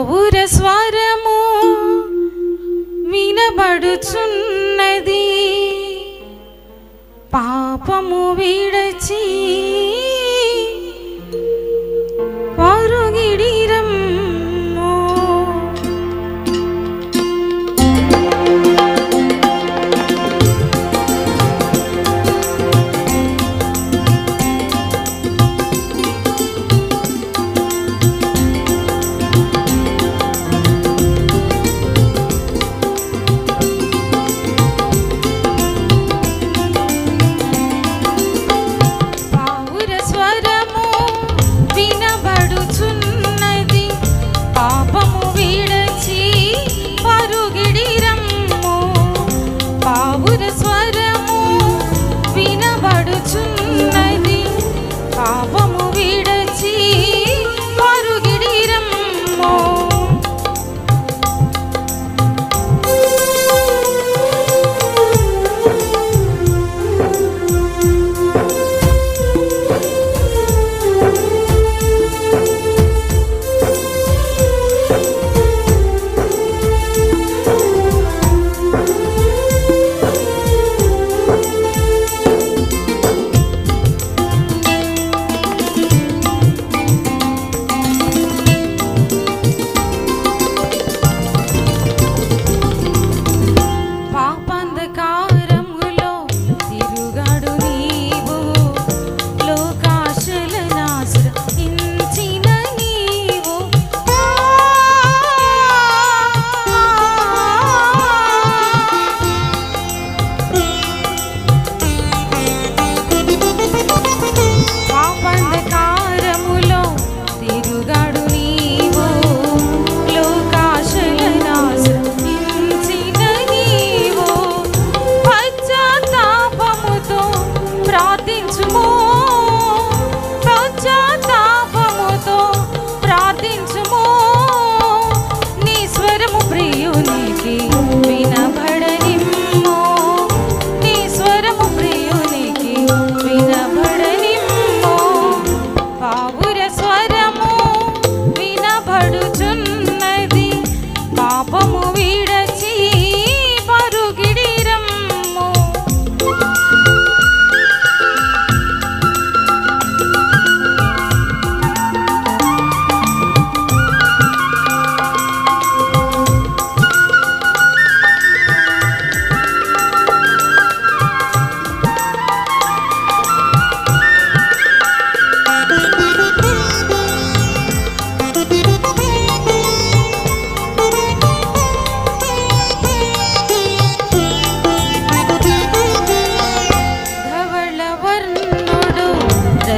పావుర స్వరము వినబడుచున్నది. పాపము వీడ you got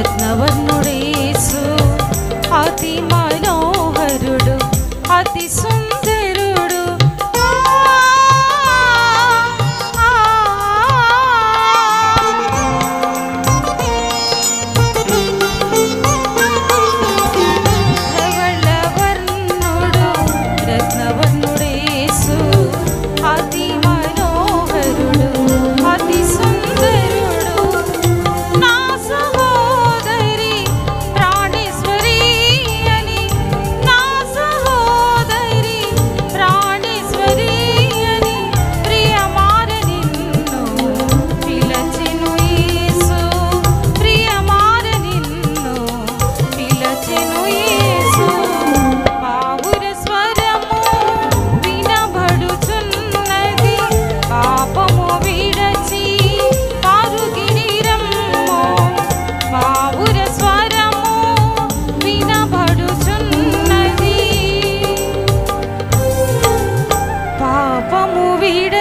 रत्नवर्णो వినబడుచున్నది పాపము విడ